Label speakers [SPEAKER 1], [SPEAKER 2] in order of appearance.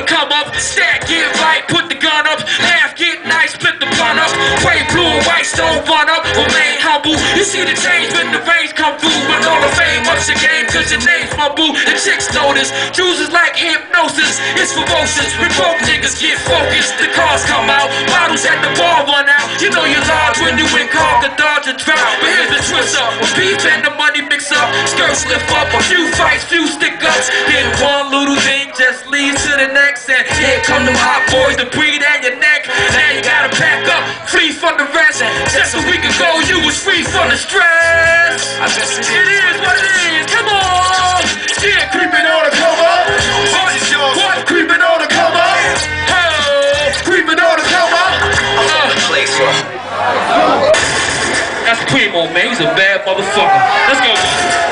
[SPEAKER 1] to come up. Stack, get right, put the gun up. Laugh, get nice, split the bun up. Way blue and white, stone run up. Remain humble. You see the change when the veins come through. When all the fame ups the game, cause your name's my boo. The chicks notice. Chooses like hypnosis. It's ferocious. We both niggas get focused, the cars come out. Bottles at the bar run out. You know you're large when you in car, the dodge and drought. But here's the twist up. a beef and the money mix up, skirts lift up. A few fights, few stick ups. Then one little thing just leaves the next, and here come them hot boys to breathe at your neck. Now you gotta pack up, free from the rest. Just a week ago, you was free from the stress.
[SPEAKER 2] It
[SPEAKER 1] is what it is, come on. Yeah, creeping on the come up. What? What? Creeping on the up. Oh, creeping on the. Uh, that's Primo, man. He's a bad motherfucker. Let's go.